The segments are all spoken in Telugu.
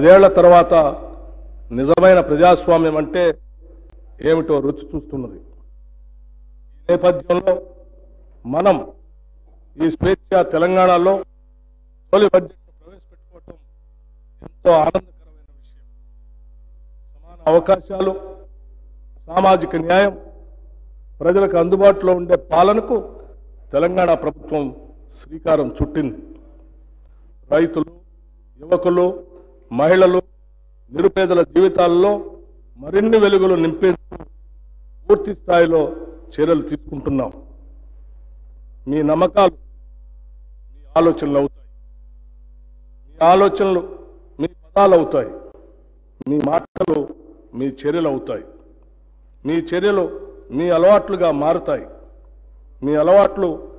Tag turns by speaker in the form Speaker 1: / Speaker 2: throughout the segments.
Speaker 1: పదేళ్ళ తర్వాత నిజమైన ప్రజాస్వామ్యం అంటే ఏమిటో రుచి చూస్తున్నది. నేపథ్యంలో మనం ఈ స్వేచ్ఛ తెలంగాణలో తొలి బడ్జెట్ ప్రవేశపెట్టుకోవటం ఎంతో ఆనందకరమైన విషయం. సమాన అవకాశాలు సామాజిక న్యాయం ప్రజలకు అందుబాటులో ఉండే పాలనకు తెలంగాణ ప్రభుత్వం శ్రీకారం చుట్టింది. రైతులు యువకులు మహిళలు నిరుపేదల జీవితాల్లో మరిన్ని వెలుగులు నింపేందుకు పూర్తి స్థాయిలో చర్యలు తీసుకుంటున్నాం. మీ నమ్మకాలు మీ ఆలోచనలు అవుతాయి. మీ ఆలోచనలు మీ పదాలు అవుతాయి. మీ మాటలు మీ చర్యలు అవుతాయి. మీ చర్యలు మీ అలవాట్లుగా మారుతాయి. మీ అలవాట్లు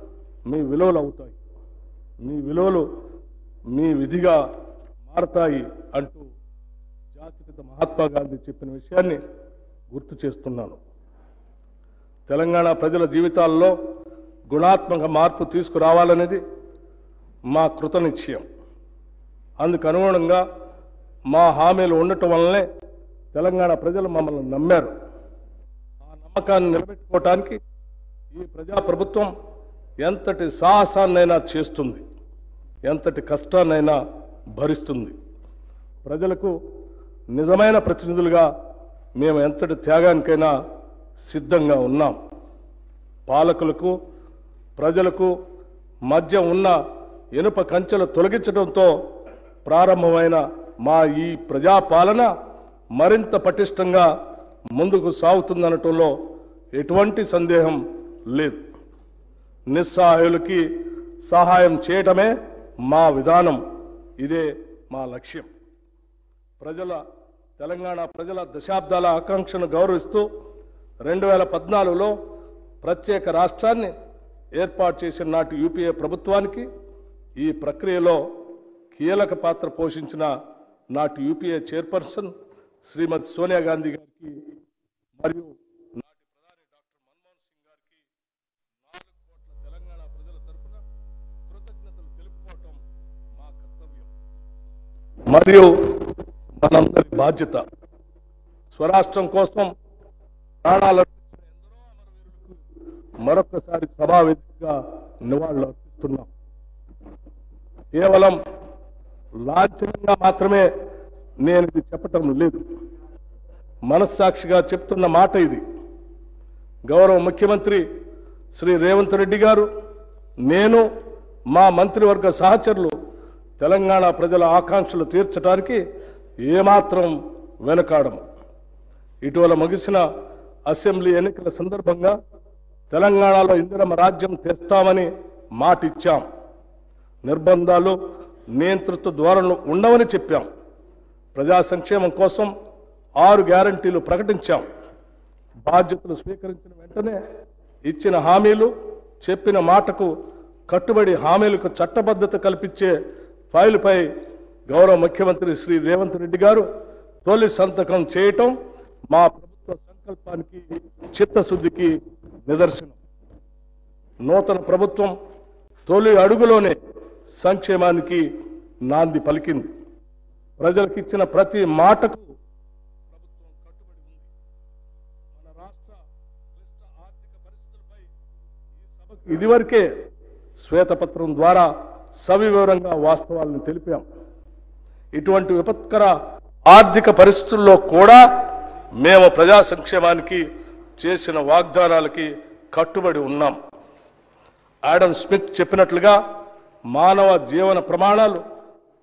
Speaker 1: మీ విలువలు అవుతాయి. మీ విలువలు మీ విధిగా మారతాయి అంటూ జాతిపిత మహాత్మా గాంధీ చెప్పిన విషయాన్ని గుర్తు చేస్తున్నాను. తెలంగాణ ప్రజల జీవితాల్లో గుణాత్మక మార్పు తీసుకురావాలనేది మా కృత నిశ్చయం. అందుకు అనుగుణంగా మా హామీలు ఉండటం వల్లనే తెలంగాణ ప్రజలు మమ్మల్ని నమ్మారు. ఆ నమ్మకాన్ని నిలబెట్టుకోవటానికి ఈ ప్రజాప్రభుత్వం ఎంతటి సాహసాన్నైనా చేస్తుంది ఎంతటి కష్టాన్నైనా భరిస్తుంది. ప్రజలకు నిజమైన ప్రతినిధులుగా మేము ఎంతటి త్యాగానికైనా సిద్ధంగా ఉన్నాం. పాలకులకు ప్రజలకు మధ్య ఉన్న ఇనుప కంచెలు తొలగించడంతో ప్రారంభమైన మా ఈ ప్రజాపాలన మరింత పటిష్టంగా ముందుకు సాగుతుందనటంలో ఎటువంటి సందేహం లేదు. నిస్సహాయులకి సహాయం చేయటమే మా విధానం. ఇదే మా లక్ష్యం. ప్రజల తెలంగాణ ప్రజల దశాబ్దాల ఆకాంక్షను గౌరవిస్తూ రెండు వేల పద్నాలుగులో ప్రత్యేక రాష్ట్రాన్ని ఏర్పాటు చేసిన నాటి యూపీఏ ప్రభుత్వానికి ఈ ప్రక్రియలో కీలక పాత్ర పోషించిన నాటి యూపీఏ చైర్పర్సన్ శ్రీమతి సోనియా గాంధీ గారికి మరియు నాటి ప్రధాని డాక్టర్ మన్మోహన్ సింగ్ గారికి నాలుగు కోట్ల తెలంగాణ ప్రజల తరపున కృతజ్ఞతలు తెలుపుకోవటం మా కర్తవ్యం మరియు మనందరి బాధ్యత. స్వరాష్ట్రం కోసం ప్రాణాలు మరొకసారి సభావేదికగా నివాళులు అర్పిస్తున్నాం. కేవలం లాంఛనంగా మాత్రమే నేను ఇది చెప్పటం లేదు. మనస్సాక్షిగా చెప్తున్న మాట ఇది. గౌరవ ముఖ్యమంత్రి శ్రీ రేవంత్ రెడ్డి గారు నేను మా మంత్రివర్గ సహచరులు తెలంగాణ ప్రజల ఆకాంక్షలు తీర్చడానికి ఏమాత్రం వెనుకాడము. ఇటీవల ముగిసిన అసెంబ్లీ ఎన్నికల సందర్భంగా తెలంగాణలో ఇందిరమ రాజ్యం తెస్తామని మాటిచ్చాం. నిర్బంధాలు నియంతృత్వ ధోరణులు ఉండవని చెప్పాం. ప్రజా సంక్షేమం కోసం ఆరు గ్యారంటీలు ప్రకటించాం. బాధ్యతలు స్వీకరించిన వెంటనే ఇచ్చిన హామీలు చెప్పిన మాటకు కట్టుబడి హామీలకు చట్టబద్ధత కల్పించే ఫైలుపై గౌరవ ముఖ్యమంత్రి శ్రీ రేవంత్ రెడ్డి గారు తొలి సంతకం చేయటం మా ప్రభుత్వ సంకల్పానికి చిత్తశుద్ధికి నిదర్శనం. నూతన ప్రభుత్వం తొలి అడుగులోనే సంక్షేమానికి నాంది పలికింది. ప్రజలకు ఇచ్చిన ప్రతి మాటకు ప్రభుత్వం కట్టుబడి ఉంది. మన రాష్ట్ర పరిస్థితులపై ఈ సభకు ఇదివరకే శ్వేతపత్రం ద్వారా సవివరంగా వాస్తవాలను తెలిపాం. ఇటువంటి విపత్కర ఆర్థిక పరిస్థితుల్లో కూడా మేము ప్రజా సంక్షేమానికి చేసిన వాగ్దానాలకి కట్టుబడి ఉన్నాం. ఆడమ్ స్మిత్ చెప్పినట్లుగా మానవ జీవన ప్రమాణాలు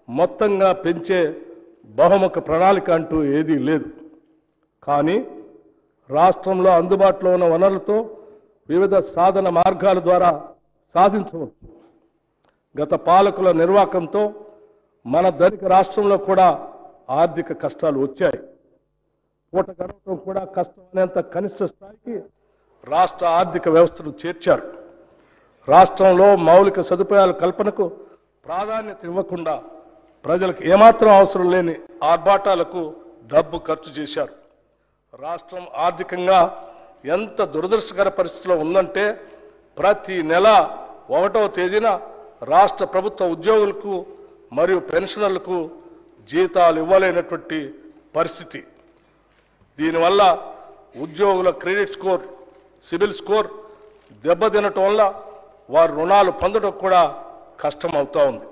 Speaker 1: మొత్తంగా పెంచే బహుముఖ ప్రణాళిక అంటూ ఏదీ లేదు. కానీ రాష్ట్రంలో అందుబాటులో ఉన్న వనరులతో వివిధ సాధన మార్గాల ద్వారా సాధించవచ్చు. గత పాలకుల నిర్వాకంతో మన ధనిక రాష్ట్రంలో కూడా ఆర్థిక కష్టాలు వచ్చాయి. పూట గడవటం కూడా కష్టం అనేంత కనిష్ట స్థాయికి రాష్ట్ర ఆర్థిక వ్యవస్థను చేర్చారు. రాష్ట్రంలో మౌలిక సదుపాయాల కల్పనకు ప్రాధాన్యత ఇవ్వకుండా ప్రజలకు ఏమాత్రం అవసరం లేని ఆర్భాటాలకు డబ్బు ఖర్చు చేశారు. రాష్ట్రం ఆర్థికంగా ఎంత దురదృష్టకర పరిస్థితిలో ఉందంటే ప్రతి నెల ఒకటవ తేదీన రాష్ట్ర ప్రభుత్వ ఉద్యోగులకు మరియు పెన్షనర్లకు జీతాలు ఇవ్వలేనటువంటి పరిస్థితి. దీనివల్ల ఉద్యోగుల క్రెడిట్ స్కోర్ సిబిల్ స్కోర్ దెబ్బతినటం వల్ల వారు రుణాలు పొందడం కూడా కష్టం అవుతూ ఉంది.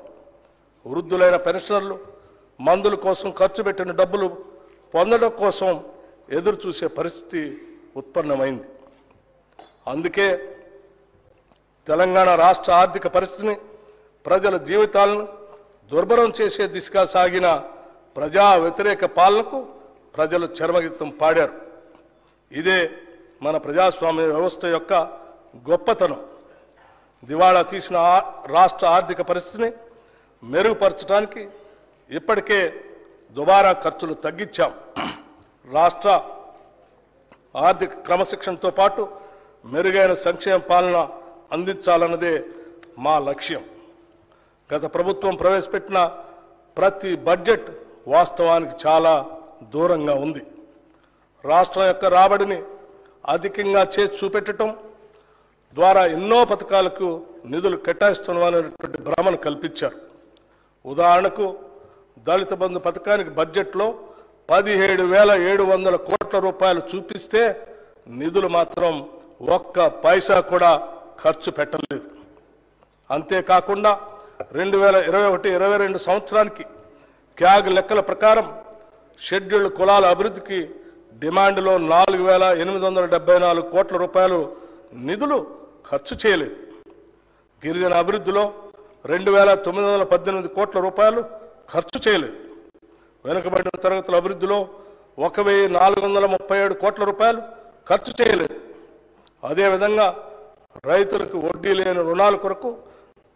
Speaker 1: వృద్ధులైన పెన్షనర్లు మందుల కోసం ఖర్చు పెట్టిన డబ్బులు పొందడం కోసం ఎదురు చూసే పరిస్థితి ఉత్పన్నమైంది. అందుకే తెలంగాణ రాష్ట్ర ఆర్థిక పరిస్థితిని ప్రజల జీవితాలను దుర్భరం చేసే దిశగా సాగిన ప్రజా వ్యతిరేక పాలనకు ప్రజలు చరమగీతం పాడారు. ఇదే మన ప్రజాస్వామ్య వ్యవస్థ యొక్క గొప్పతనం. దివాళా తీసిన రాష్ట్ర ఆర్థిక పరిస్థితిని మెరుగుపరచడానికి ఇప్పటికే దుబారా ఖర్చులు తగ్గించాం. రాష్ట్ర ఆర్థిక క్రమశిక్షణతో పాటు మెరుగైన సంక్షేమ పాలన అందించాలన్నదే మా లక్ష్యం. గత ప్రభుత్వం ప్రవేశపెట్టిన ప్రతి బడ్జెట్ వాస్తవానికి చాలా దూరంగా ఉంది. రాష్ట్రం యొక్క రాబడిని అధికంగా చేసి చూపెట్టడం ద్వారా ఎన్నో పథకాలకు నిధులు కేటాయిస్తున్నామనేటువంటి భ్రమను కల్పించారు. ఉదాహరణకు దళిత బంధు పథకానికి బడ్జెట్లో పదిహేడు వేల ఏడు వందల కోట్ల రూపాయలు చూపిస్తే నిధులు మాత్రం ఒక్క పైసా కూడా ఖర్చు పెట్టలేదు. అంతేకాకుండా రెండు వేల ఇరవై ఒకటి ఇరవై రెండు సంవత్సరానికి క్యాగ్ లెక్కల ప్రకారం షెడ్యూల్డ్ కులాల అభివృద్ధికి డిమాండ్లో నాలుగు వేల ఎనిమిది వందల డెబ్బై నాలుగు కోట్ల రూపాయలు నిధులు ఖర్చు చేయలేదు. గిరిజన అభివృద్ధిలో రెండు వేల తొమ్మిది వందల పద్దెనిమిది కోట్ల రూపాయలు ఖర్చు చేయలేదు. వెనుకబడిన తరగతుల అభివృద్ధిలో ఒక వెయ్యి నాలుగు వందల ముప్పై ఏడు కోట్ల రూపాయలు ఖర్చు చేయలేదు. అదేవిధంగా రైతులకు వడ్డీ లేని రుణాల కొరకు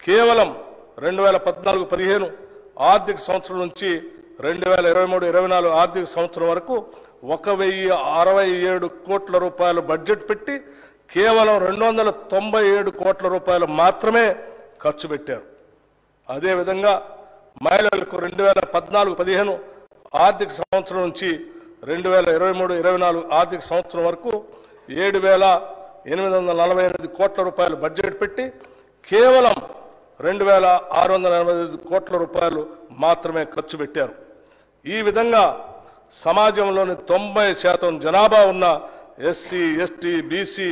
Speaker 1: కేవలం రెండు వేల పద్నాలుగు పదిహేను ఆర్థిక సంవత్సరం నుంచి రెండు వేల ఇరవై మూడు ఇరవై నాలుగు ఆర్థిక సంవత్సరం వరకు ఒక వెయ్యి అరవై ఏడు కోట్ల రూపాయలు బడ్జెట్ పెట్టి కేవలం రెండు వందల తొంభై ఏడు కోట్ల రూపాయలు మాత్రమే ఖర్చు పెట్టారు. అదేవిధంగా మహిళలకు రెండు వేల పద్నాలుగు పదిహేను ఆర్థిక సంవత్సరం నుంచి రెండు వేల ఇరవై మూడు ఇరవై నాలుగు ఆర్థిక సంవత్సరం వరకు ఏడు వేల ఎనిమిది వందల నలభై ఎనిమిది కోట్ల రూపాయలు బడ్జెట్ పెట్టి కేవలం రెండు వేల ఆరు వందల ఎనభై ఐదు కోట్ల రూపాయలు మాత్రమే ఖర్చు పెట్టారు. ఈ విధంగా సమాజంలోని తొంభై శాతం జనాభా ఉన్న ఎస్సీ ఎస్టీ బీసీ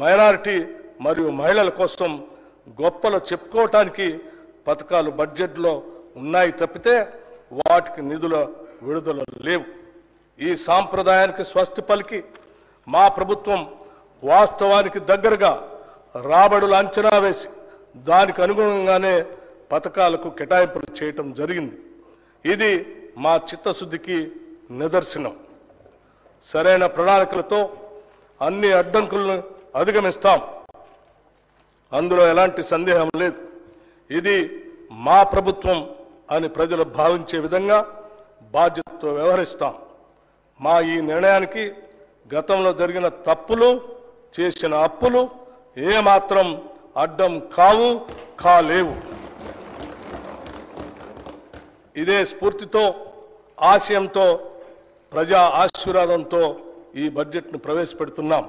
Speaker 1: మైనారిటీ మరియు మహిళల కోసం గొప్పలు చెప్పుకోవటానికి పథకాలు బడ్జెట్లో ఉన్నాయి తప్పితే వాటికి నిధుల విడుదల లేవు. ఈ సాంప్రదాయానికి స్వస్తి పలికి మా ప్రభుత్వం వాస్తవానికి దగ్గరగా రాబడులు అంచనా వేసి దానికి అనుగుణంగానే పథకాలకు కేటాయింపులు చేయటం జరిగింది. ఇది మా చిత్తశుద్ధికి నిదర్శనం. సరైన ప్రణాళికలతో అన్ని అడ్డంకులను అధిగమిస్తాం. అందులో ఎలాంటి సందేహం లేదు. ఇది మా ప్రభుత్వం అని ప్రజలు భావించే విధంగా బాధ్యతతో వ్యవహరిస్తాం. మా ఈ నిర్ణయానికి గతంలో జరిగిన తప్పులు చేసిన అప్పులు ఏమాత్రం అడ్డం కావు కాలేవు. ఇదే స్ఫూర్తితో ఆశయంతో ప్రజా ఆశీర్వాదంతో ఈ బడ్జెట్ను ప్రవేశపెడుతున్నాం.